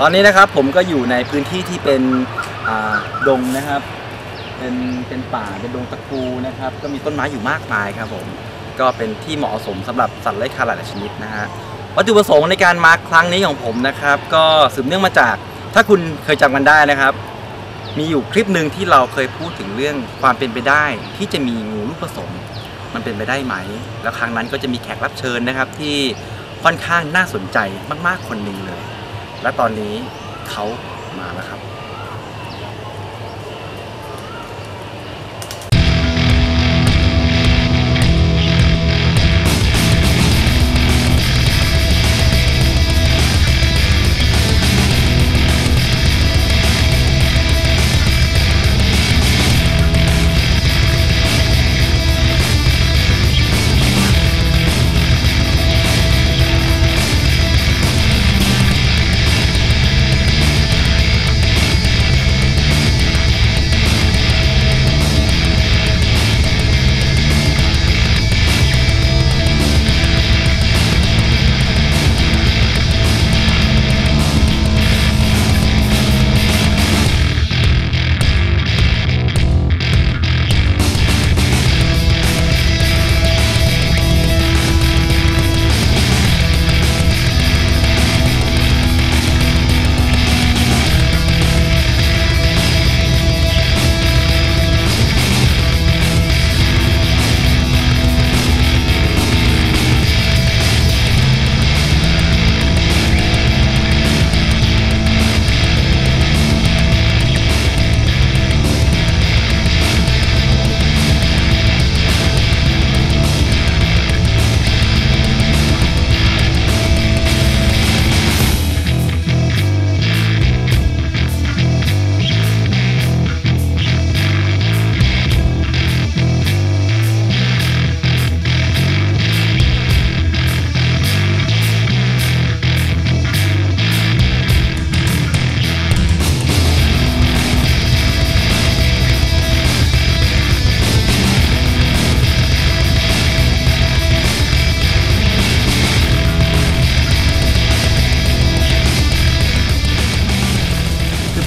ตอนนี้นะครับผมก็อยู่ในพื้นที่ที่เป็นดงนะครับ เป็นเป็นป่าเป็นดงตะกูนะครับ ก็มีต้นไม้อยู่มากมายครับผมก็เป็นที่เหมาะสมสำหรับสัตว์เลื้อยคลานหลายชนิดนะฮะวัตถุประสงค์ในการมาครั้งนี้ของผมนะครับ ก็สืบเนื่องมาจากถ้าคุณเคยจำกันได้นะครับ มีอยู่คลิปหนึ่งที่เราเคยพูดถึงเรื่องความเป็นไปได้ ที่จะมีงูลูกผสม มันเป็นไปได้ไหม แล้วครั้งนั้นก็จะมีแขกรับเชิญนะครับที่ค่อนข้างน่าสนใจมากๆคนหนึ่งเลย และตอนนี้เขามาแล้วครับ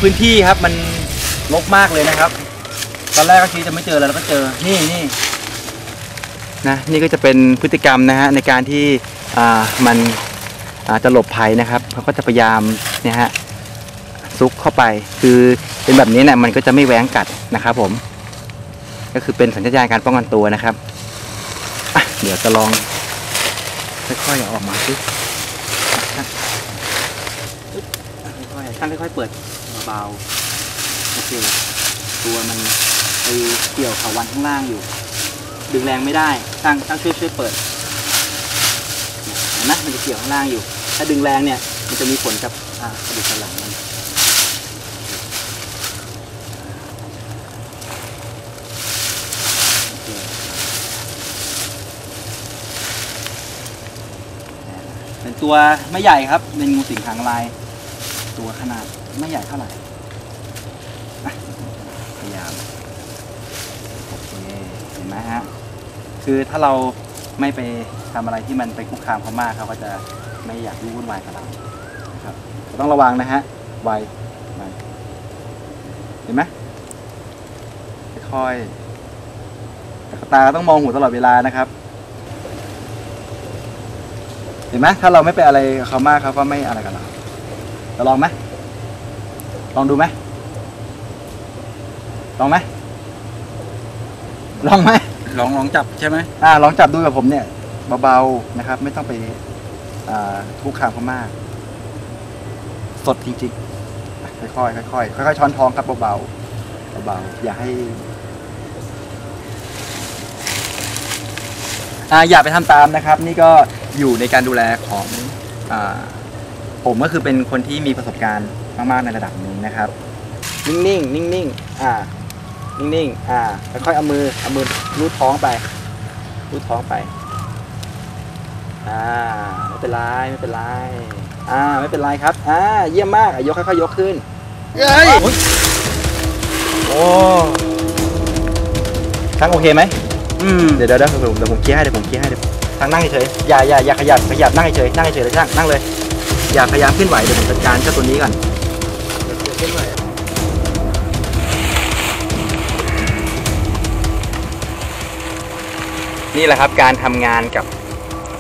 พื้นที่ครับมันรกมากเลยนะครับ ตอนแรกก็คิดจะไม่เจอแล้วก็เจอ นี่นี่นะนี่ก็จะเป็นพฤติกรรมนะฮะในการที่อ่ามันอาจะหลบภัยนะครับเขาก็จะพยายามเนี่ยฮะซุกเข้าไป คือเป็นแบบนี้เนี่ยมันก็จะไม่แหวงกัดนะครับ ผม ก็คือเป็นสัญญาณการป้องกันตัวนะครับเดี๋ยวจะลองค่อยๆออกมาสิอะค่อยๆช่างค่อยๆเปิด เบาๆโอเคตัวมันไปเกี่ยวเขาวันข้างล่างอยู่ ดึงแรงไม่ได้ช่างช่างช่วยช่วยเปิดเห็นไหมมันจะเกี่ยวข้างล่างอยู่ ถ้าดึงแรงเนี่ยมันจะมีผลกับกระดูกสันหลังมันโอเคเป็นตัวไม่ใหญ่ครับเป็นงูสิงหางลาย ตัวขนาดไม่ใหญ่เท่าไหร่อะพยายาม โอเค เห็ นไหมฮะคือถ้าเราไม่ไปทำอะไรที่มันไปคุกคามเขามากเขาก็จะไม่อยากยุ่งวุ่นวายกับเราครับต้องระวังนะฮะไวไวเห็นไหมค่อยๆแต่ตาต้องมองหูตลอดเวลานะครับ เห็นไหมถ้าเราไม่ไปอะไรเขามากเขาก็ไม่อะไรกับเราจะลองไหมลองดูไหมลองไหมลองไหม ลองลองจับใช่ไหมอ่าลองจับดูกับผมเนี่ยเบาๆนะครับ ไม่ต้องไปอ่าทุกขามเขามาก สดจริงๆ ค่อยๆค่อยๆค่อยๆช้อนทองครับเบาๆเบาๆอย่าให้อ่าอย่าไปทำตามนะครับ นี่ก็อยู่ในการดูแลของอ่าผมก็คือเป็นคนที่มีประสบการณ์มากๆในระดับหนึ่งนะครับ นิ่งๆนิ่งๆอ่า นิ่งๆ อ่าค่อยๆเอามือเอามือรูดท้องไป รูดท้องไป อ่า ไม่เป็นไรไม่เป็นไร อ่า ไม่เป็นไรครับ อ่า เยี่ยมมากอะยกค่อยๆยกขึ้นเฮ้ยโอ้ยโอ้ทั้งโอเคไหมอืม เดี๋ยวเดี๋ยวเดี๋ยวผมเดี๋ยวผมเคลียร์ให้เดี๋ยวผมเคลียร์ให้เดี๋ยวทางนั่งเฉยๆอย่าอย่าอย่าขยับขยับนั่งเฉยๆนั่งเฉยๆเลยช่างนั่งเลย อย่าพยายามเคลื่อนไหวเดี๋ยวผมจัดการเจ้าตัวนี้ก่อนนี่ แหละครับการทำงานกับ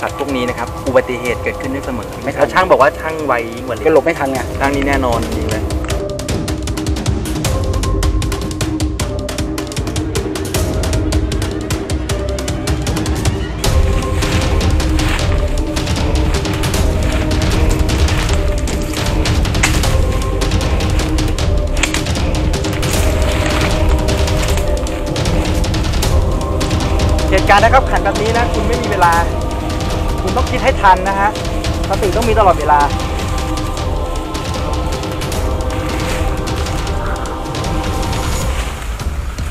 สัตว์พวกนี้นะครับ อุบัติเหตุเกิดขึ้นได้เสมอไม่ทัน แล้วช่างบอกว่าช่างไวยิ่งกว่าก็เล็กหลบไม่ทันไง ช่างนี้แน่นอนจริงเลย การนะครับขันแบบนี้นะ คุณไม่มีเวลา คุณต้องคิดให้ทันนะฮะสติต้องมีตลอดเวลา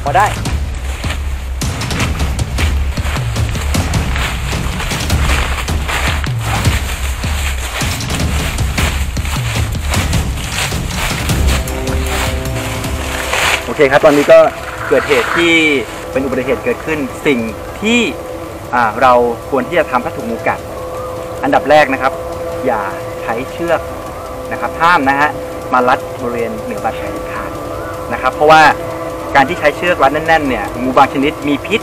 พอได้โอเคครับ ตอนนี้ก็เกิดเหตุที่เป็นอุบัติเหตุเกิดขึ้นสิ่ง ที่เราควรที่จะทำถ้าถูกงูกัด อันดับแรกนะครับ อย่าใช้เชือกนะครับห้ามนะฮะมารัดบริเวณเหนือบาดแผลขาดนะครับ เพราะว่าการที่ใช้เชือกรัดแน่นๆเนี่ยงูบางชนิดมีพิษ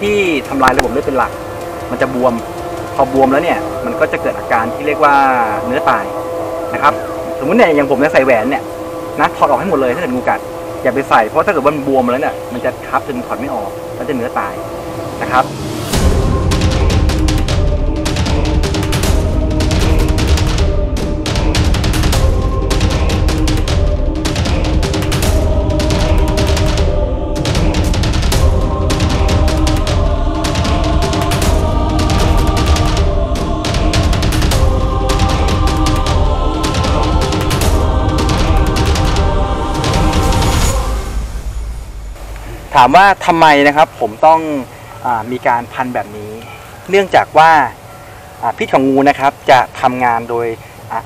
ที่ทำลายระบบเลือดเป็นหลัก มันจะบวมพอบวมแล้วเนี่ยมันก็จะเกิดอาการที่เรียกว่าเนื้อตายนะครับ สมมติเนี่ยอย่างผมเนี่ยใส่แหวนเนี่ยนะถอดออกให้หมดเลยถ้าเกิดงูกัดอย่าไปใส่เพราะถ้าเกิดมันบวมแล้วเนี่ยมันจะทับจนถอดไม่ออกแล้วจะเนื้อตาย นะครับถามว่าทำไมนะครับผมต้อง มีการพันแบบนี้ เนื่องจากว่าพิษของงูนะครับจะทำงานโดย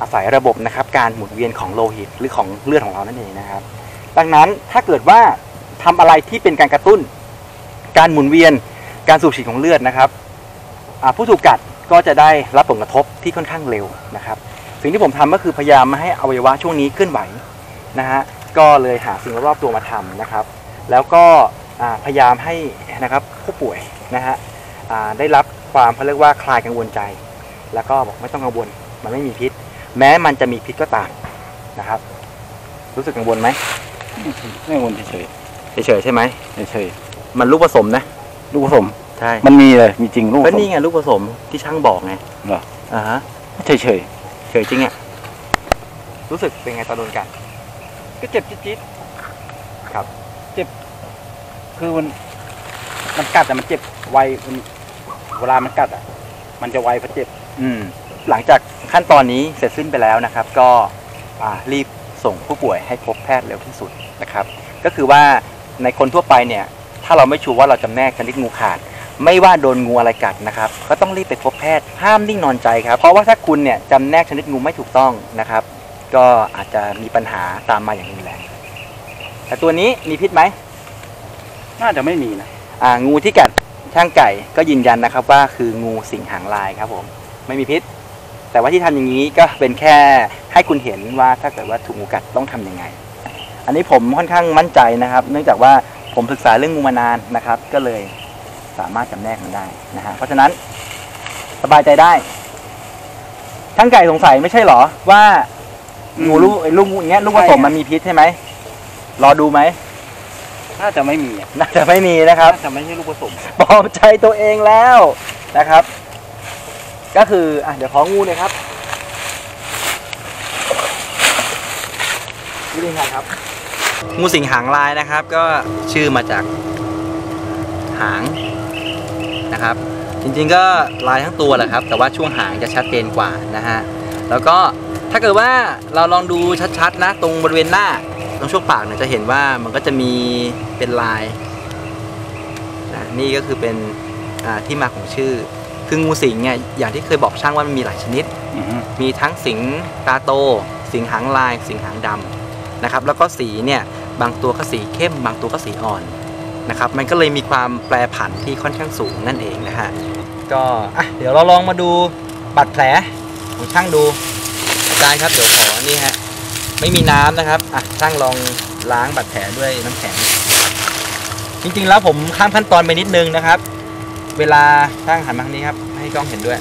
อาศัยระบบนะครับ การหมุนเวียนของโลหิตหรือของเลือดของเรานั่นเองนะครับ ดังนั้นถ้าเกิดว่าทำอะไรที่เป็นการกระตุ้น การหมุนเวียนการสูบฉีดของเลือดนะครับผู้ถูกกัดก็จะได้รับผลกระทบที่ค่อนข้างเร็วนะครับ สิ่งที่ผมทำก็คือพยายามไม่ให้อวัยวะช่วงนี้เคลื่อนไหวนะฮะก็เลยหาสิ่งรอบตัวมาทำนะครับ แล้วก็ พยายามให้นะครับผู้ป่วยนะฮะอ่าได้รับความเขาเรียกว่าคลายกังวลใจ แล้วก็บอกไม่ต้องกังวลมันไม่มีพิษ แม้มันจะมีพิษก็ตามนะครับ รู้สึกกังวลไหมไม่วนเฉยเฉยๆใช่ไหมๆเฉยมันลูกผสมนะๆลูกผสมใช่มันมีเลยมีจริงลูกผก็สมนี่ไงลูกผสมที่ช่างบอกไงเหรออ่าฮะเฉยเฉยจริงอะรู้สึกเป็นไงตอนโดนกัดๆก็เจ็บจี๊ดๆครับเจ็บ คือมันมันกัดแต่มันเจ็บไวมันเวลามันกัดอะ มันจะไวเพราะเจ็บ อืม หลังจากขั้นตอนนี้เสร็จสิ้นไปแล้วนะครับ ก็อ่ารีบส่งผู้ป่วยให้พบแพทย์เร็วที่สุดนะครับ ก็คือว่าในคนทั่วไปเนี่ย ถ้าเราไม่ชัวร์ว่าเราจำแนกชนิดงูขาด ไม่ว่าโดนงูอะไรกัดนะครับ ก็ต้องรีบไปพบแพทย์ห้ามนิ่งนอนใจครับ เพราะว่าถ้าคุณเนี่ยจำแนกชนิดงูไม่ถูกต้องนะครับ ก็อาจจะมีปัญหาตามมาอย่างรุนแรงแต่ตัวนี้มีพิษไหม น่าจะไม่มีนะ อ่างูที่กัดช่างไก่ก็ยืนยันนะครับว่าคืองูสิงหางลายครับผมไม่มีพิษ แต่ว่าที่ทำอย่างนี้ก็เป็นแค่ให้คุณเห็นว่าถ้าเกิดว่าถูกงูกัดต้องทำยังไง อันนี้ผมค่อนข้างมั่นใจนะครับ เนื่องจากว่าผมศึกษาเรื่องงูมานานนะครับ ก็เลยสามารถจำแนกมันได้นะฮะเพราะฉะนั้นสบายใจได้ช่างไก่สงสัยไม่ใช่หรอว่างูลูกไอ้ลูกงูอย่างเงี้ยลูกผสมมันมีพิษใช่ไหมรอดูไหม น่าจะไม่มีอะน่าจะไม่มีนะครับน่าจะไม่ใช่ลูกผสมปลอบใจตัวเองแล้วนะครับ ก็คืออะเดี๋ยวของงูเลยครับวิธีการครับ งูสิงหางลายนะครับ ก็ชื่อมาจากหางนะครับ จริงๆก็ลายทั้งตัวแหละครับ แต่ว่าช่วงหางจะชัดเจนกว่านะฮะแล้วก็ถ้าเกิดว่าเราลองดูชัดๆนะ ตรงบริเวณหน้า ตรงช่วงปากเนี่ยจะเห็นว่ามันก็จะมีเป็นลายนะนี่ก็คือเป็นอ่าที่มาของชื่อ คืองูสิงเนี่ยอย่างที่เคยบอกช่างว่ามันมีหลายชนิดอือฮึมีทั้งสิงตาโต สิงหางลาย สิงหางดำนะครับ แล้วก็สีเนี่ยบางตัวก็สีเข้ม บางตัวก็สีอ่อนนะครับ มันก็เลยมีความแปรผันที่ค่อนข้างสูงนั่นเองนะฮะ ก็อะเดี๋ยวเราลองมาดูบาดแผลของช่างดูอาจารย์ครับเดี๋ยวขอนี่ฮะ ไม่มีน้ำนะครับอะช่างลองล้างบาดแผลด้วยน้ำแข็ง จริงๆแล้วผมข้ามขั้นตอนไปนิดนึงนะครับ เวลาช่างหันมาทางนี้ครับ ให้กล้องเห็นด้วย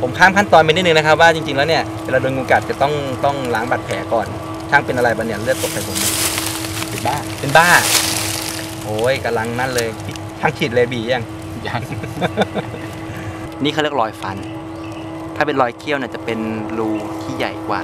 ผมข้ามขั้นตอนไปนิดนึงนะครับ ว่าจริงๆแล้วเนี่ยเวลาโดนงูกัดจะต้องต้องล้างบาดแผลก่อน ช่างเป็นอะไรบ้างเนี่ยเลือดตกใส่ผมเป็นบ้าเป็นบ้า โอ้ยกำลังนั่นเลยช่างฉีดเลบียังยังนี่เขาเรียกรอยฟัน ถ้าเป็นรอยเขี้ยวเนี่ยจะเป็นรูที่ใหญ่กว่า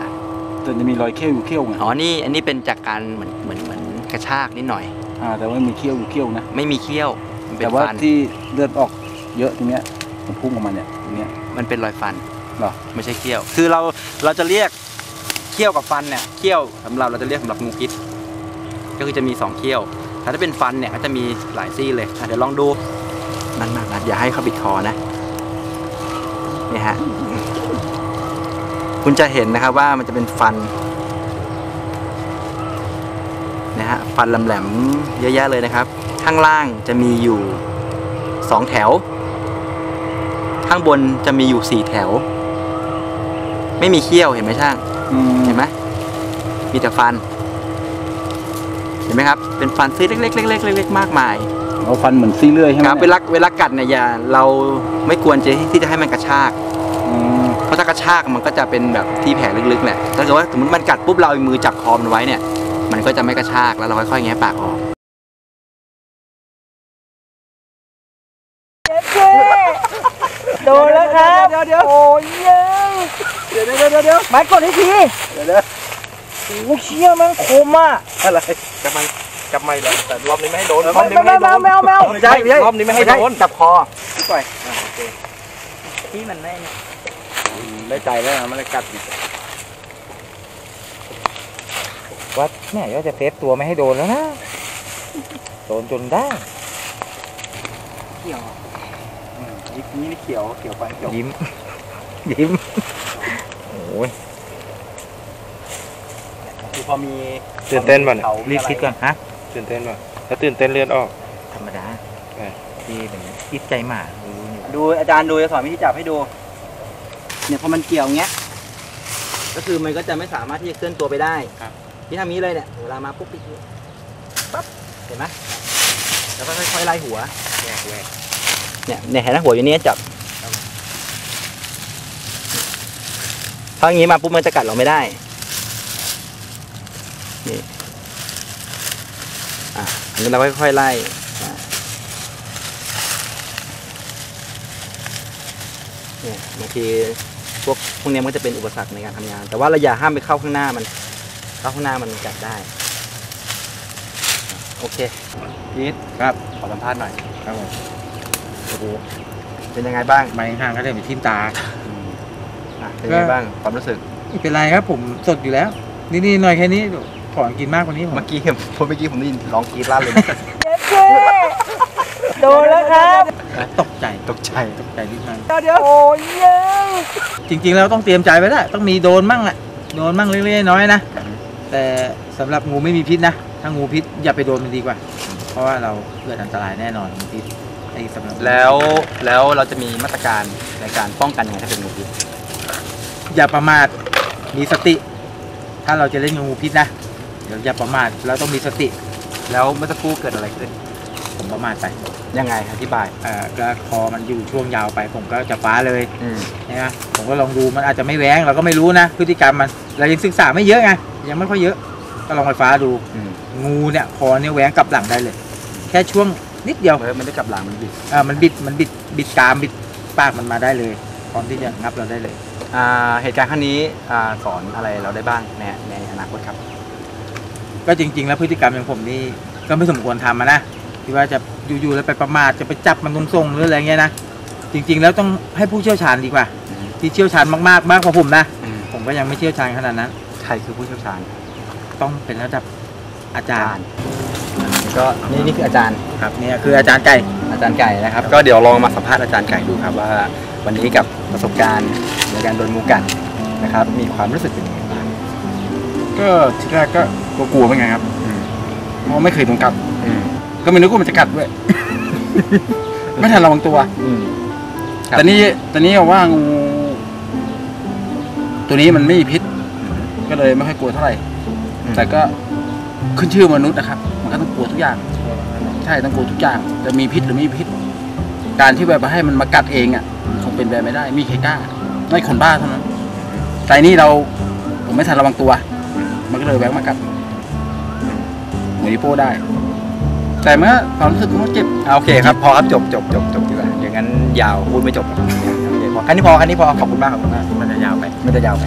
แต่จะมีรอยเขี้ยวอยู่เขี้ยวไงอ๋อนี่อันนี้เป็นจากการเหมือนเหมือนเหมือนกระชากนิดหน่อย อ่าแต่ว่ามีเขี้ยวอยู่เขี้ยวนะไม่มีเขี้ยวมันเป็นแต่ว่าฟันที่เลือดออกเยอะตรงเนี้ยมันพุ่งออกมาเนี่ยตรงเนี้ย มันเป็นรอยฟันเหรอ ไม่ใช่เขี้ยว คือเราเราจะเรียกเขี้ยวกับฟันเนี่ยเขี้ยวสำหรับเราจะเรียกสำหรับงูพิษก็คือจะมีสองเขี้ยวแต่ถ้าเป็นฟันเนี่ยก็จะมีหลายซี่เลยอะเดี๋ยวลองดูนั่นมากนะอย่าให้เขาบิดคอนะนี่ฮะ คุณจะเห็นนะครับว่ามันจะเป็นฟันนะฮะฟันแหลมๆเยอะแยะเลยนะครับ ข้างล่างจะมีอยู่สองแถว ข้างบนจะมีอยู่สี่แถว ไม่มีเขี้ยวเห็นไหมช่างอืมเห็นไหมมีแต่ฟัน เห็นไหมครับ เป็นฟันซี่เล็กๆเล็กๆเล็กๆมากมายเอาฟันเหมือนซี่เลื่อยใช่ไหมครับเวลาเวลากัดเนี่ยอย่าเราไม่ควรจะที่จะให้มันกระชากอืมเพราะถ้ากระชากมันก็จะเป็นแบบที่แผลลึกๆแหละถ้าเกิดว่าสมมติมันกัดปุ๊บเราเอามือจับคอมันไว้เนี่ย มันก็จะไม่กระชากแล้วเราค่อยๆแงะปากออกโดนแล้วครับเดี๋ยวเดี๋ยวโอ้ยยังเดี๋ยวเดี๋ยวเดี๋ยวเดี๋ยวไม้กดให้ทีเดี๋ยวเดี๋ยวโอ้เชี่ยแมันคมอะอะไรจับมันจับไม่เลยแต่รอบนี้ไม่ให้โดนรอบนี้ไม่ไม่ไม่ให้โดไม่นไม่เอาไม่เอาไม่ใช่ไม่ใช่รอบนี้ไม่ให้โดนจับคอพี่ก่อยที่มันไม่เนี่ย ได้ใจแล้วนะมันเลยกัดอีกว่าแม่ก็จะเซฟตัวไม่ให้โดนแล้วนะ โดนจนได้ เขียวนี่นี่เขียวเขียวไปเขียวยิ้ม ยิ้ม โอ้ยคือพอมีตื่นเต้นป่ะเนี่ยขารีบคิดก่อนฮะตื่นเต้นป่ะถ้าตื่นเต้นเลือดออก ธรรมดาเออ ที่เป็นคิดใจหมารู้อยู่ดูอาจารย์ดูจะสอนวิธีจับให้ดู เนี่ยพอมันเกี่ยวเงี้ย ก็คือมันก็จะไม่สามารถที่จะเคลื่อนตัวไปได้ครับที่ทำนี้เลยเนี่ยเวลามาปุ๊บปิดปั๊บเห็นไหมแล้วก็ค่อยๆไล่หัวแวกแวกเนี่ยเนี่ยเห็นไหมหัวอยู่นี่จับถ้าอย่างนี้มาปุ๊บมันจะกัดเราไม่ได้นี่อะอันนี้เราค่อยๆไล่อะเนี่ยบางทีพ วกพวกเนี้ยมันก็จะเป็นอุปสรรคในการทำงาน แต่ว่าเราอย่าห้ามไปเข้าข้างหน้ามัน เข้าข้างหน้ามันกัดได้ โอเคพีทครับขอสัมภาษณ์หน่อยครับผมโอ้โหเป็นยังไงบ้างไม้ห่างก็เลยไปทิ่มตาอะเป็นยังไงบ้างความรู้สึกไม่เป็นไรครับ ผมสดอยู่แล้วนี่นี่หน่อยแค่นี้ขอกินมากกว่านี้ผมเมื่อกี้ผมเมื่อกี้ผมได้ยินร้องกรี๊ดลั่นเลยนะ โดนแล้วครับตกใจตกใจตกใจนิดนึงเดี๋ยวโอ้ยยังจริงๆแล้วต้องเตรียมใจไว้แล้วต้องมีโดนมั่งแหละโดนมั่งเล็กๆน้อยๆนะ แต่สำหรับงูไม่มีพิษนะ ถ้างูพิษอย่าไปโดนมันดีกว่า เพราะว่าเราเกิดอันตรายแน่นอนงูพิษไอ้สำหรับแล้วแล้วเราจะมีมาตรการในการป้องกันยังไงถ้าเป็นงูพิษอย่าประมาทมีสติ ถ้าเราจะเล่นงูพิษนะเดี๋ยวอย่าประมาทเราต้องมีสติ แล้วเมื่อสักครู่เกิดอะไรขึ้น ผมประมาทไปยังไงอธิบายเอ่อก็คอมันอยู่ช่วงยาวไป ผมก็จะฟ้าเลยอืมนะผมก็ลองดูมันอาจจะไม่แหวงเราก็ไม่รู้นะพฤติกรรมมันเรายังศึกษาไม่เยอะไงยังไม่ค่อยเยอะ ก็ลองไฟฟ้าดู อืมงูเนี่ยคอเนี่ยแหวงกลับหลังได้เลย แค่ช่วงนิดเดียวเออมันได้กลับหลังมันบิดอ่ามันบิดมันบิดบิดกรามบิดปากมันมาได้เลยพร้อมที่จะงับเราได้เลย อ่าเหตุการณ์ครั้งนี้อ่าสอนอะไรเราได้บ้างในในอนาคตครับ ก็จริง ๆ แล้วพฤติกรรมอย่างผมนี่ก็ไม่สมควรทำอะนะ ที่ว่าจะอยู่ๆแล้วไปประมาทจะไปจับมันตรงๆหรืออะไรเงี้ยนะจริง ๆ แล้วต้องให้ผู้เชี่ยวชาญดีกว่าอืมที่เชี่ยวชาญมากๆมากกว่าผมนะอืม ผมก็ยังไม่เชี่ยวชาญขนาดนั้น ใครคือผู้เชี่ยวชาญต้องเป็นระดับอาจารย์ก็นี่นี่คืออาจารย์ ครับเนี่ยคืออาจารย์ไก่ อาจารย์ไก่นะครับ ก็เดี๋ยวลองมาสัมภาษณ์อาจารย์ไก่ดูครับว่าวันนี้กับประสบการณ์ในการโดนงูกัดนะครับ มีความรู้สึกเป็นยังไงบ้างก็ทีแรกก็กลัวๆเหมือนกันครับอืมเพราะไม่เคยโดนกัดอืม ก็ไม่นึกว่ามันจะกัดด้วย ไม่ทันระวังตัว อืม ครับ แต่นี่แต่นี่ว่างู ตัวนี้มันไม่มีพิษ ก็เลยไม่ค่อยกลัวเท่าไหร่อืมแต่ก็ขึ้นชื่อมนุษย์นะครับ มันก็ต้องกลัวทุกอย่าง ใช่ต้องกลัวทุกอย่างจะมีพิษหรือไม่มีพิษ การที่แบบว่าให้มันมากัดเองอะคงเป็นไปไม่ได้ มีใครกล้าไม่คนบ้าเท่านั้นแต่นี่เราผมไม่ทันระวังตัว มันก็เลยแหวกมากัดหัวนิ้วโป้งได้ แต่เมื่อความรู้สึกมันก็เจ็บอะโอเคครับพอครับจบจบจบจบดีกว่าอย่างนั้นยาวพูดไม่จบโอเคพอแค่นี้พอแค่นี้พอขอบคุณมากขอบคุณมากมันจะยาวไปมันจะยาวไป